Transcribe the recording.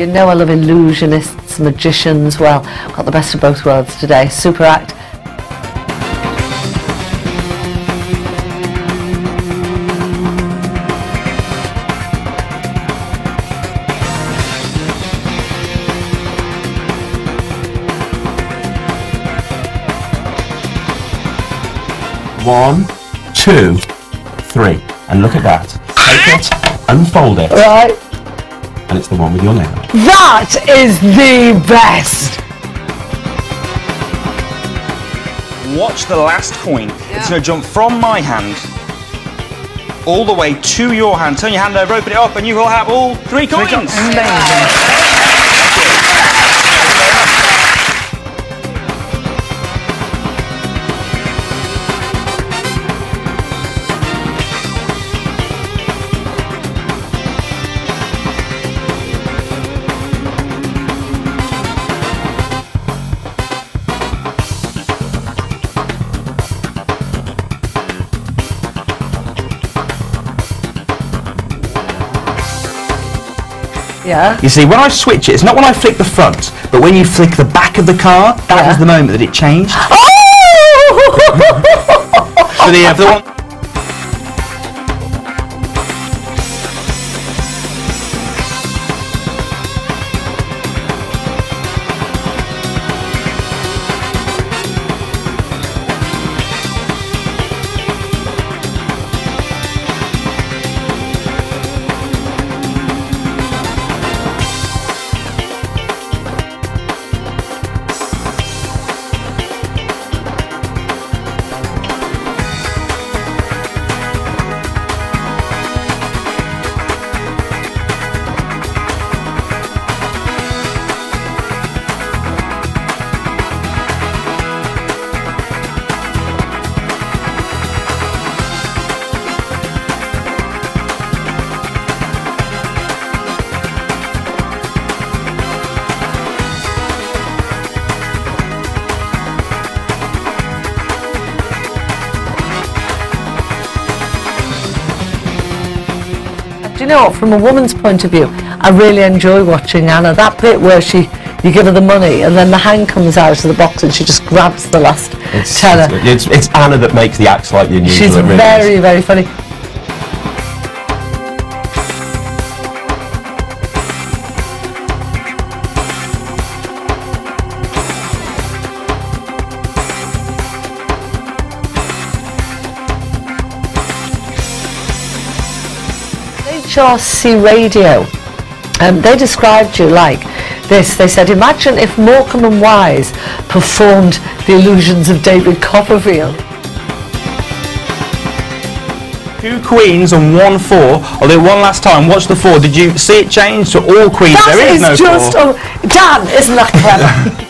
you know I love illusionists, magicians. Well, got the best of both worlds today. Super act. One, two, three. And look at that. Take it, unfold it, Right. And it's the one with your name. on it. That is the best. Watch the last coin. It's going to jump from my hand all the way to your hand. Turn your hand over, open it up, and you will have all three coins. Yeah. You see, when I switch it, it's not when I flick the front, but when you flick the back of the car, that Yeah. was the moment that it changed. Oh! For the, uh, for the one. Know what? From a woman's point of view, I really enjoy watching Anna. That bit where she, you give her the money, and then the hand comes out of the box, and she just grabs the last It's, tenner. it's, it's Anna that makes the act slightly unusual. She's really is. very, very funny. HRC Radio, um, they described you like this. They said, imagine if Morecambe and Wise performed the illusions of David Copperfield. Two queens and one four. Although one last time, watch the four. Did you see it change to all queens? That there is, is no just, four. oh, Dan, isn't that clever?